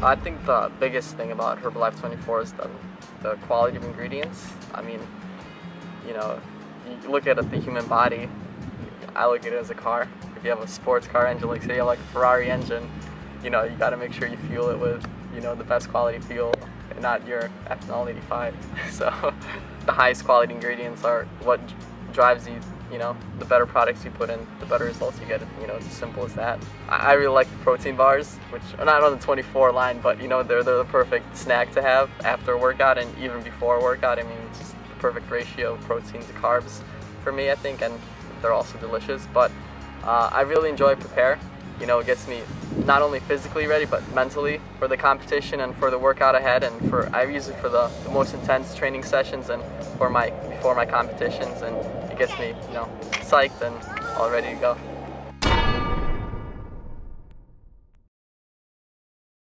I think the biggest thing about Herbalife 24 is the, the quality of ingredients. I mean, you know, you look at the human body, I look at it as a car. If you have a sports car engine, like say you have like a Ferrari engine, you know, you gotta make sure you fuel it with, you know, the best quality fuel and not your ethanol 85. So the highest quality ingredients are what drives you you know, the better products you put in, the better results you get. You know, it's as simple as that. I, really like the protein bars, which are not on the 24 line, but you know, they're, they're the perfect snack to have after a workout and even before a workout. I mean, it's just the perfect ratio of protein to carbs for me, I think, and they're also delicious. But uh, I really enjoy Prepare. You know, it gets me not only physically ready, but mentally for the competition and for the workout ahead. And for I use it for the, the most intense training sessions and for my before my competitions. And it gets me, you know, psyched and all ready to go.